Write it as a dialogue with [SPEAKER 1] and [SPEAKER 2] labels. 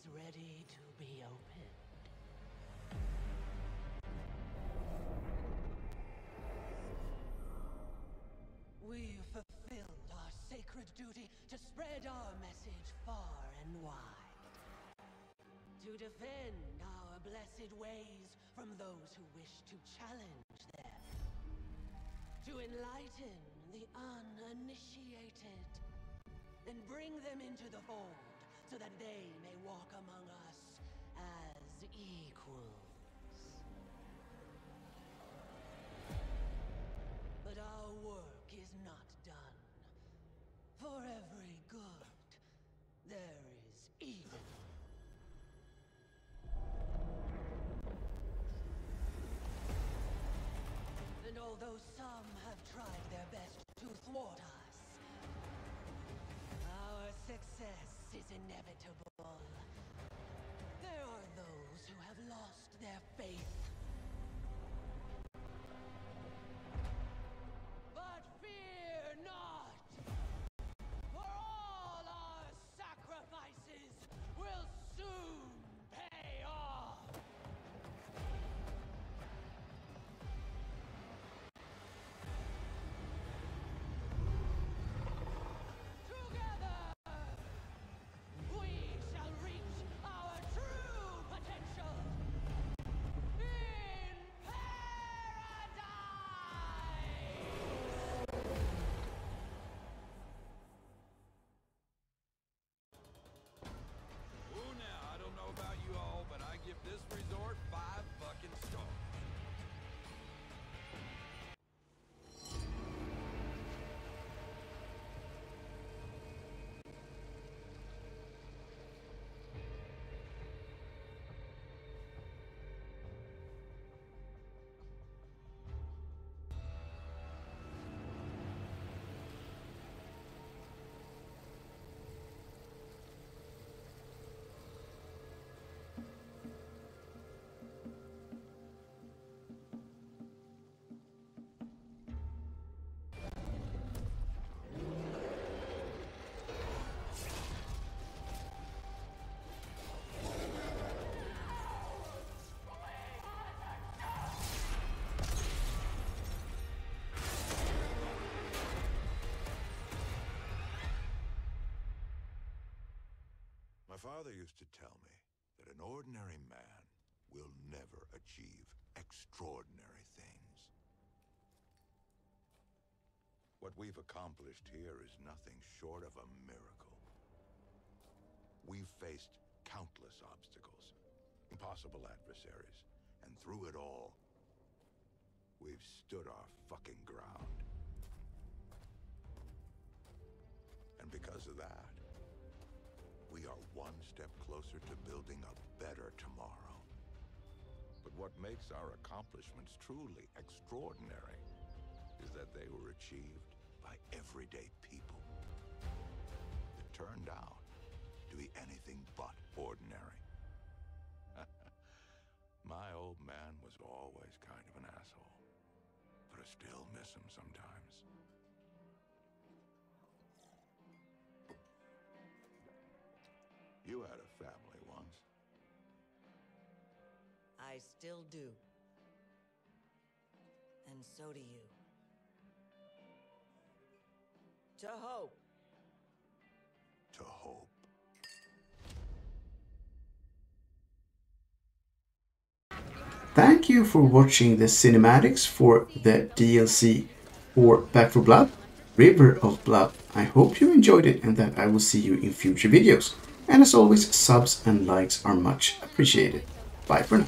[SPEAKER 1] is ready to be opened. We've fulfilled our sacred duty to spread our message far and wide. To defend our blessed ways from those who wish to challenge them. To enlighten the uninitiated. And bring them into the fold so that they may walk among us as equals. But our work is not done. For every good, there is evil. And although some have tried their best to thwart us, our success inevitable. There are those who have lost their faith.
[SPEAKER 2] Father used to tell me that an ordinary man will never achieve extraordinary things. What we've accomplished here is nothing short of a miracle. We've faced countless obstacles, impossible adversaries, and through it all, we've stood our fucking ground. And because of that, we are one step closer to building a better tomorrow. But what makes our accomplishments truly extraordinary is that they were achieved by everyday people. It turned out to be anything but ordinary. My old man was always kind of an asshole, but I still miss him sometimes. You had a family once.
[SPEAKER 1] I still do. And so do you. To hope.
[SPEAKER 2] To hope.
[SPEAKER 3] Thank you for watching the cinematics for the DLC for Back 4 Blood, River of Blood. I hope you enjoyed it and that I will see you in future videos. And as always, subs and likes are much appreciated. Bye for now.